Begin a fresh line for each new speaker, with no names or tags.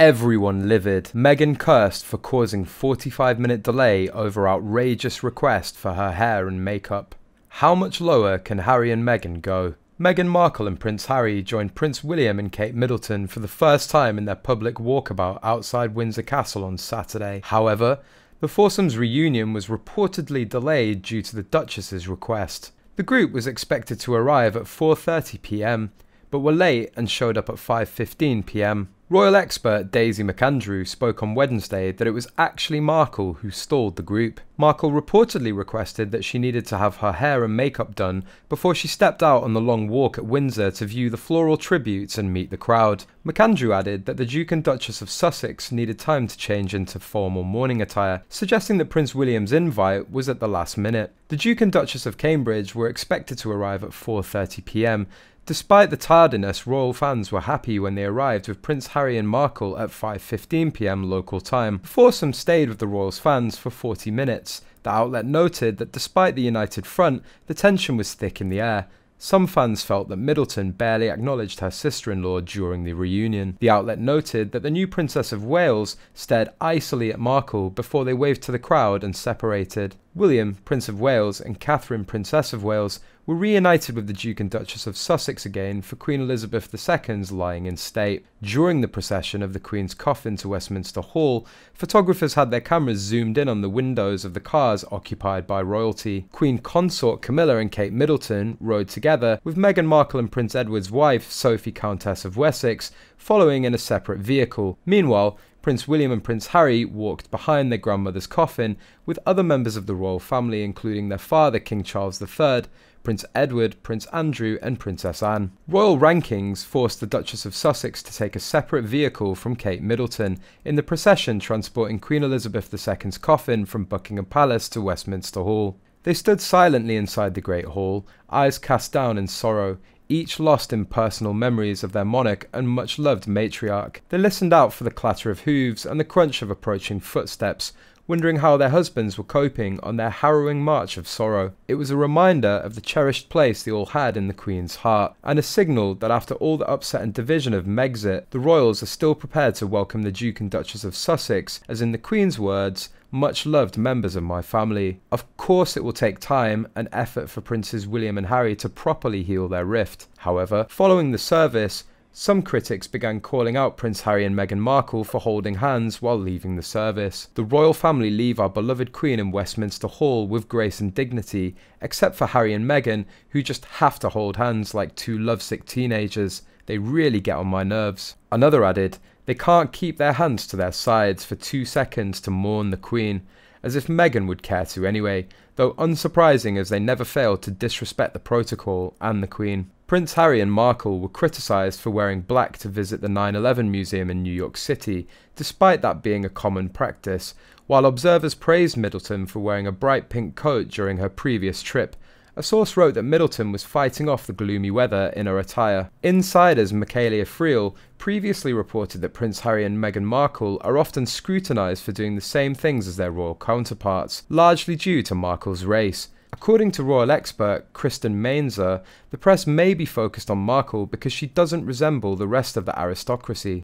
everyone livid. Meghan cursed for causing 45 minute delay over outrageous request for her hair and makeup. How much lower can Harry and Meghan go? Meghan Markle and Prince Harry joined Prince William and Kate Middleton for the first time in their public walkabout outside Windsor Castle on Saturday. However, the foursome's reunion was reportedly delayed due to the Duchess's request. The group was expected to arrive at 4:30 p.m., but were late and showed up at 5:15 p.m. Royal expert Daisy McAndrew spoke on Wednesday that it was actually Markle who stalled the group. Markle reportedly requested that she needed to have her hair and makeup done before she stepped out on the long walk at Windsor to view the floral tributes and meet the crowd. McAndrew added that the Duke and Duchess of Sussex needed time to change into formal morning attire, suggesting that Prince William's invite was at the last minute. The Duke and Duchess of Cambridge were expected to arrive at 4:30 p.m. Despite the tardiness, royal fans were happy when they arrived with Prince Harry and Markle at 5.15pm local time. The foursome stayed with the royals fans for 40 minutes. The outlet noted that despite the united front, the tension was thick in the air. Some fans felt that Middleton barely acknowledged her sister in law during the reunion. The outlet noted that the new Princess of Wales stared icily at Markle before they waved to the crowd and separated. William, Prince of Wales, and Catherine, Princess of Wales, were reunited with the Duke and Duchess of Sussex again for Queen Elizabeth II's lying in state. During the procession of the Queen's coffin to Westminster Hall, photographers had their cameras zoomed in on the windows of the cars occupied by royalty. Queen Consort Camilla and Kate Middleton rode together, with Meghan Markle and Prince Edward's wife, Sophie Countess of Wessex, following in a separate vehicle. Meanwhile, Prince William and Prince Harry walked behind their grandmother's coffin, with other members of the royal family, including their father, King Charles III, Prince Edward, Prince Andrew, and Princess Anne. Royal rankings forced the Duchess of Sussex to take a separate vehicle from Kate Middleton in the procession transporting Queen Elizabeth II's coffin from Buckingham Palace to Westminster Hall. They stood silently inside the Great Hall, eyes cast down in sorrow, each lost in personal memories of their monarch and much loved matriarch. They listened out for the clatter of hooves and the crunch of approaching footsteps, wondering how their husbands were coping on their harrowing march of sorrow. It was a reminder of the cherished place they all had in the Queen's heart, and a signal that after all the upset and division of Megxit, the royals are still prepared to welcome the Duke and Duchess of Sussex, as in the Queen's words, much loved members of my family. Of course, it will take time and effort for Princes William and Harry to properly heal their rift. However, following the service, some critics began calling out Prince Harry and Meghan Markle for holding hands while leaving the service. The royal family leave our beloved Queen in Westminster Hall with grace and dignity, except for Harry and Meghan, who just have to hold hands like two lovesick teenagers. They really get on my nerves. Another added, they can't keep their hands to their sides for two seconds to mourn the Queen, as if Meghan would care to anyway, though unsurprising as they never fail to disrespect the protocol and the Queen. Prince Harry and Markle were criticised for wearing black to visit the 9 11 Museum in New York City, despite that being a common practice, while observers praised Middleton for wearing a bright pink coat during her previous trip. A source wrote that Middleton was fighting off the gloomy weather in her attire. Insiders Mikhaila Friel previously reported that Prince Harry and Meghan Markle are often scrutinised for doing the same things as their royal counterparts, largely due to Markle's race. According to royal expert Kristen Meinzer, the press may be focused on Markle because she doesn't resemble the rest of the aristocracy.